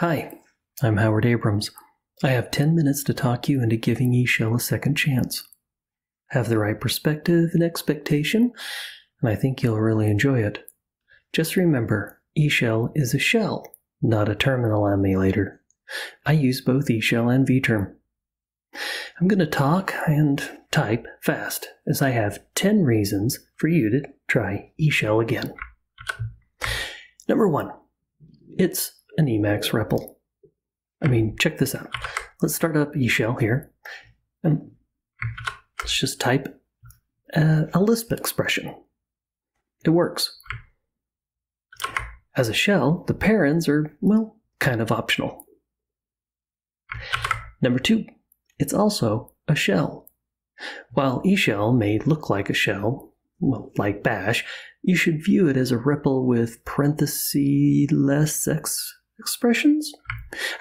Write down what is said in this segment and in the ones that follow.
Hi, I'm Howard Abrams. I have 10 minutes to talk you into giving eShell a second chance. Have the right perspective and expectation, and I think you'll really enjoy it. Just remember, eShell is a shell, not a terminal emulator. I use both eShell and vTerm. I'm going to talk and type fast, as I have 10 reasons for you to try eShell again. Number one, it's an Emacs REPL. I mean, check this out. Let's start up eShell here, and let's just type a, a Lisp expression. It works. As a shell, the parens are, well, kind of optional. Number two, it's also a shell. While eShell may look like a shell, well, like bash, you should view it as a REPL with parentheses less x expressions?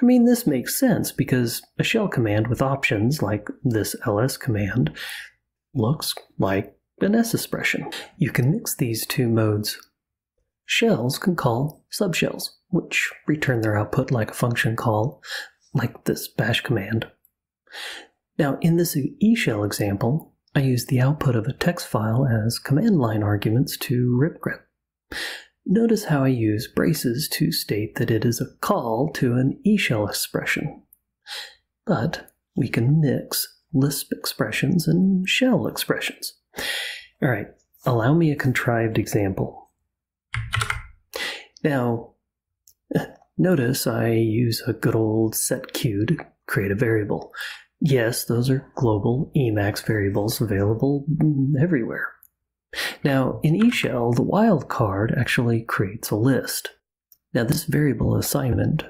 I mean, this makes sense because a shell command with options like this ls command looks like an S expression. You can mix these two modes. Shells can call subshells, which return their output like a function call, like this bash command. Now, in this eShell example, I use the output of a text file as command line arguments to ripgrep. Notice how I use braces to state that it is a call to an eShell expression. But we can mix Lisp expressions and shell expressions. All right, allow me a contrived example. Now, notice I use a good old setq to create a variable. Yes, those are global Emacs variables available everywhere. Now, in eShell, the wildcard actually creates a list. Now, this variable assignment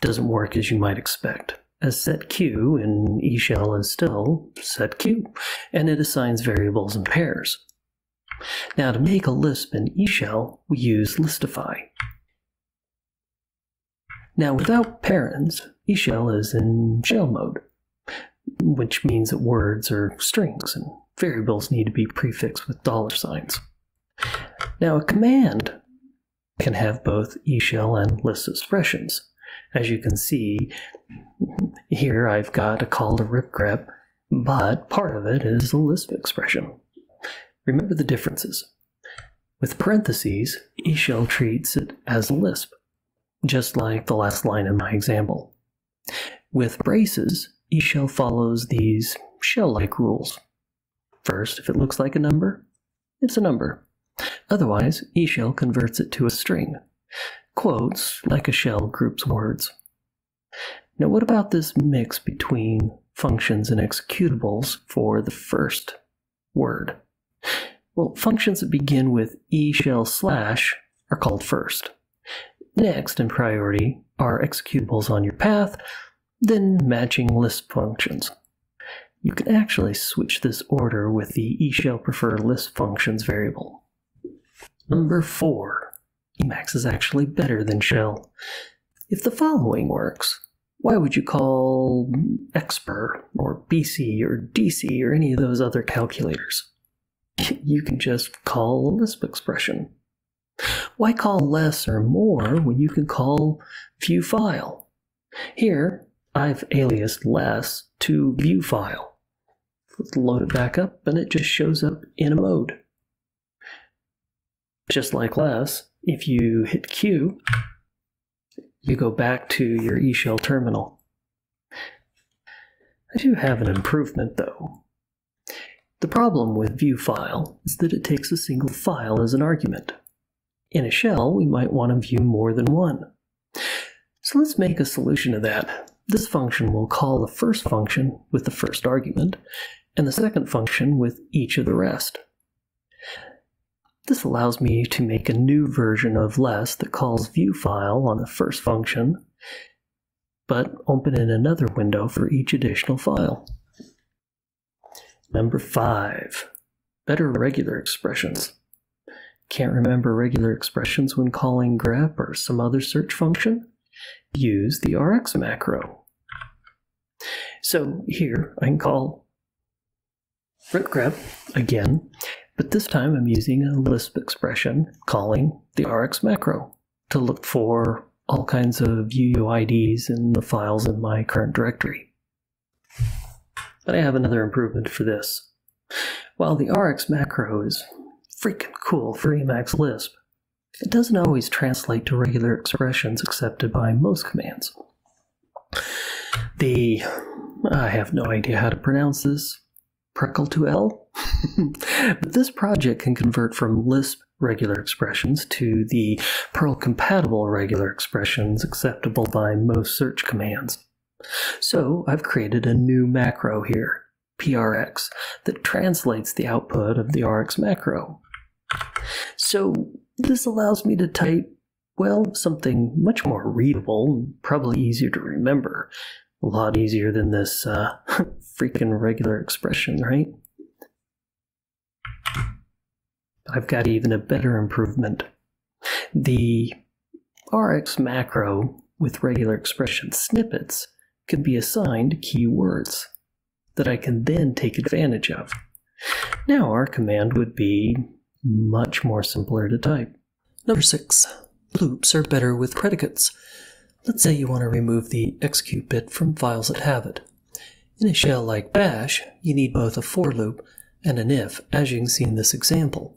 doesn't work as you might expect, as setq in eShell is still setq, and it assigns variables in pairs. Now, to make a Lisp in eShell, we use listify. Now, without parens, eShell is in shell mode, which means that words are strings and variables need to be prefixed with dollar signs. Now, a command can have both eShell and Lisp expressions. As you can see, here I've got a call to ripgrep, but part of it is a Lisp expression. Remember the differences. With parentheses, eShell treats it as a Lisp, just like the last line in my example. With braces, eShell follows these shell-like rules. First, if it looks like a number, it's a number. Otherwise, eShell converts it to a string. Quotes, like a shell, groups words. Now, what about this mix between functions and executables for the first word? Well, functions that begin with eShell slash are called first. Next in priority are executables on your path, then matching Lisp functions. You can actually switch this order with the eShell prefer Lisp functions variable. Number 4. Emacs is actually better than shell. If the following works, why would you call Expr or BC or DC or any of those other calculators? You can just call a Lisp expression. Why call less or more when you can call view file? Here, I've aliased less to view file. Let's load it back up, and it just shows up in a mode. Just like less, if you hit Q, you go back to your eShell terminal. I do have an improvement though. The problem with view file is that it takes a single file as an argument. In a shell, we might want to view more than one. So let's make a solution to that. This function will call the first function with the first argument, and the second function with each of the rest. This allows me to make a new version of less that calls viewFile on the first function, but open in another window for each additional file. Number 5. Better regular expressions. Can't remember regular expressions when calling grep or some other search function? Use the rx macro. So here I can call ripgrep again, but this time I'm using a Lisp expression calling the Rx macro to look for all kinds of UUIDs in the files in my current directory. But I have another improvement for this. While the RX macro is freaking cool for Emacs Lisp, it doesn't always translate to regular expressions accepted by most commands. The I have no idea how to pronounce this. Prequel to L? but this project can convert from Lisp regular expressions to the Perl compatible regular expressions acceptable by most search commands. So I've created a new macro here, prx, that translates the output of the rx macro. So this allows me to type, well, something much more readable, probably easier to remember. A lot easier than this uh, freaking regular expression, right? I've got even a better improvement. The Rx macro with regular expression snippets can be assigned keywords that I can then take advantage of. Now our command would be much more simpler to type. Number six, loops are better with predicates. Let's say you want to remove the execute bit from files that have it. In a shell like bash, you need both a for loop and an if, as you can see in this example.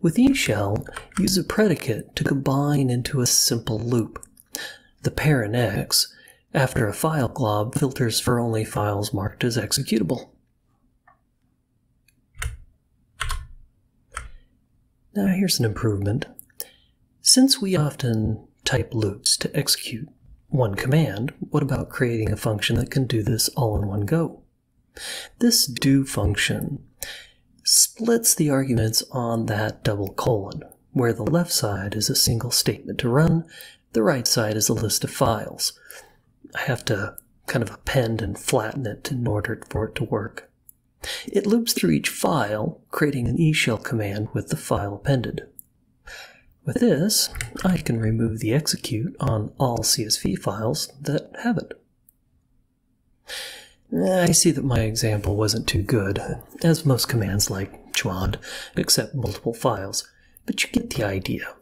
With eShell, use a predicate to combine into a simple loop. The paren X, after a file glob, filters for only files marked as executable. Now here's an improvement. Since we often type loops to execute one command, what about creating a function that can do this all in one go? This do function splits the arguments on that double colon, where the left side is a single statement to run, the right side is a list of files. I have to kind of append and flatten it in order for it to work. It loops through each file, creating an eShell command with the file appended. With this, I can remove the execute on all CSV files that have it. I see that my example wasn't too good, as most commands like chmod accept multiple files, but you get the idea.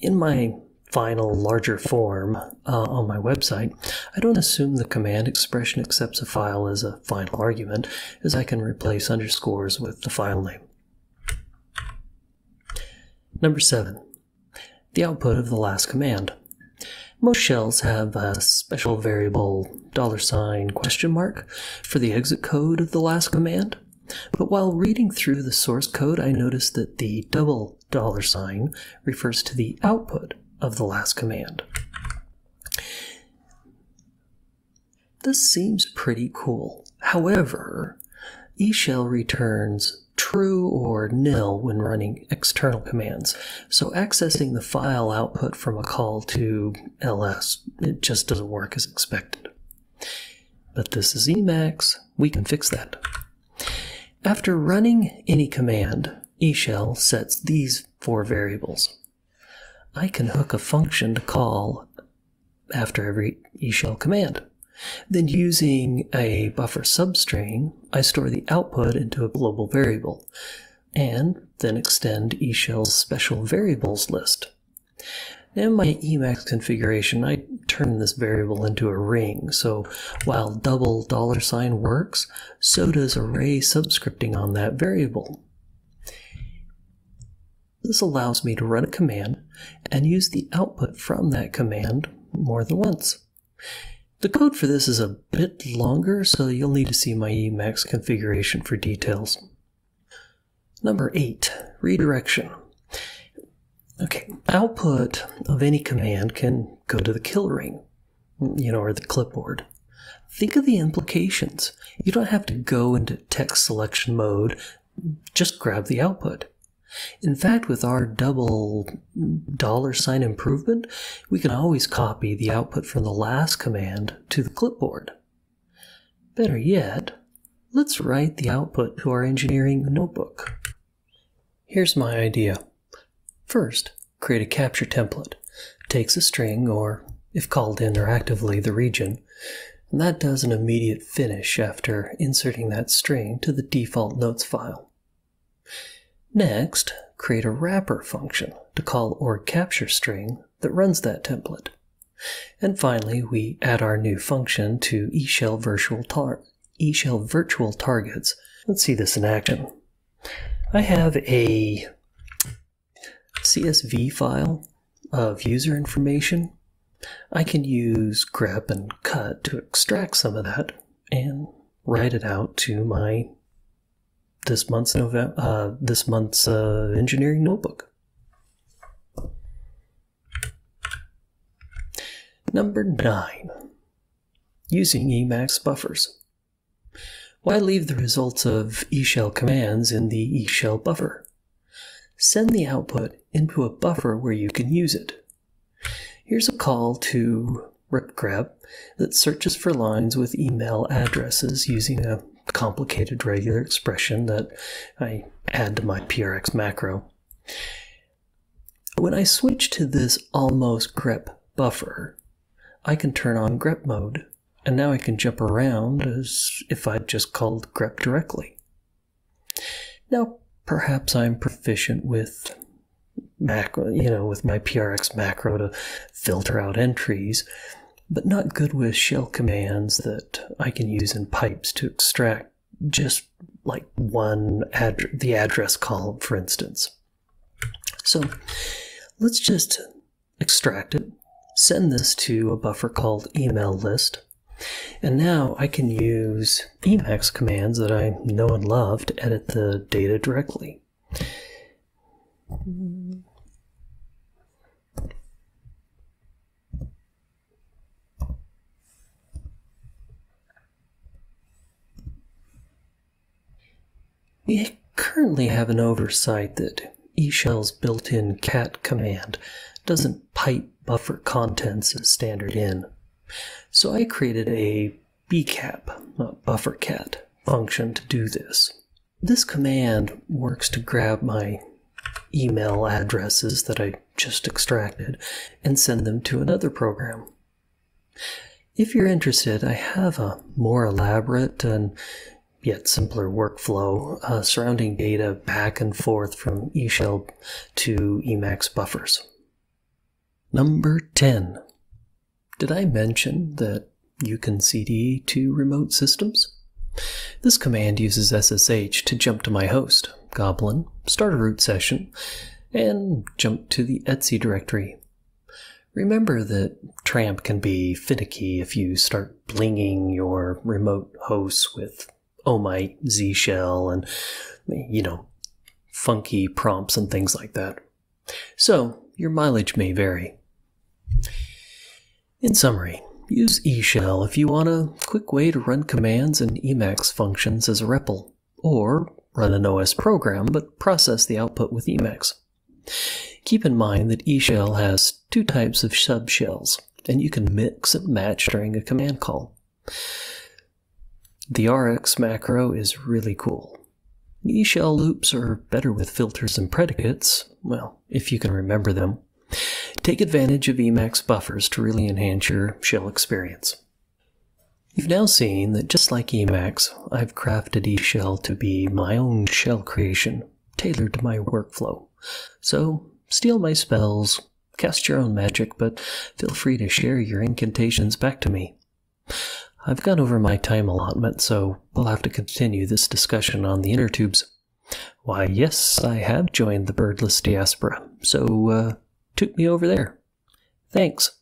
In my final larger form uh, on my website, I don't assume the command expression accepts a file as a final argument, as I can replace underscores with the file name. Number 7. The output of the last command. Most shells have a special variable dollar sign question mark for the exit code of the last command. But while reading through the source code, I noticed that the double dollar sign refers to the output of the last command. This seems pretty cool. However, eShell returns true or nil when running external commands. So accessing the file output from a call to ls, it just doesn't work as expected. But this is Emacs, we can fix that. After running any command, eShell sets these four variables. I can hook a function to call after every eShell command. Then using a buffer substring, I store the output into a global variable, and then extend eShell's special variables list. In my Emacs configuration, I turn this variable into a ring, so while double dollar sign works, so does array subscripting on that variable. This allows me to run a command and use the output from that command more than once. The code for this is a bit longer, so you'll need to see my Emacs configuration for details. Number 8, redirection. Okay, output of any command can go to the kill ring, you know, or the clipboard. Think of the implications. You don't have to go into text selection mode, just grab the output. In fact, with our double dollar sign improvement, we can always copy the output from the last command to the clipboard. Better yet, let's write the output to our engineering notebook. Here's my idea. First, create a capture template. takes a string, or if called interactively, the region, and that does an immediate finish after inserting that string to the default notes file. Next, create a wrapper function to call org capture string that runs that template. And finally, we add our new function to eShell virtual, tar- eShell virtual targets. Let's see this in action. I have a CSV file of user information. I can use grep and cut to extract some of that and write it out to my this month's November, uh, this month's uh, engineering notebook. Number nine, using Emacs buffers. Why leave the results of eShell commands in the eShell buffer? Send the output into a buffer where you can use it. Here's a call to grep that searches for lines with email addresses using a complicated regular expression that I add to my PRX macro. When I switch to this almost grep buffer, I can turn on grep mode, and now I can jump around as if I'd just called grep directly. Now, perhaps I'm proficient with macro, you know, with my PRX macro to filter out entries, but not good with shell commands that I can use in pipes to extract just like one the address column, for instance. So let's just extract it, send this to a buffer called email list, and now I can use Emacs commands that I know and love to edit the data directly. We currently have an oversight that eShell's built-in cat command doesn't pipe buffer contents as standard in. So I created a bcat, a buffer cat function to do this. This command works to grab my email addresses that I just extracted and send them to another program. If you're interested, I have a more elaborate and yet simpler workflow uh, surrounding data back and forth from eShell to Emacs buffers. Number 10. Did I mention that you can CD to remote systems? This command uses SSH to jump to my host, Goblin, start a root session, and jump to the Etsy directory. Remember that Tramp can be finicky if you start blinging your remote hosts with Omite, Z shell, and you know, funky prompts and things like that. So your mileage may vary. In summary, use eShell if you want a quick way to run commands and Emacs functions as a REPL, or run an OS program but process the output with Emacs. Keep in mind that eShell has two types of subshells, and you can mix and match during a command call. The RX macro is really cool. eShell loops are better with filters and predicates, well, if you can remember them. Take advantage of Emacs buffers to really enhance your shell experience. You've now seen that just like Emacs, I've crafted eShell to be my own shell creation, tailored to my workflow. So, steal my spells, cast your own magic, but feel free to share your incantations back to me. I've gone over my time allotment, so we'll have to continue this discussion on the inner tubes. Why, yes, I have joined the birdless diaspora, so uh, toot me over there. Thanks.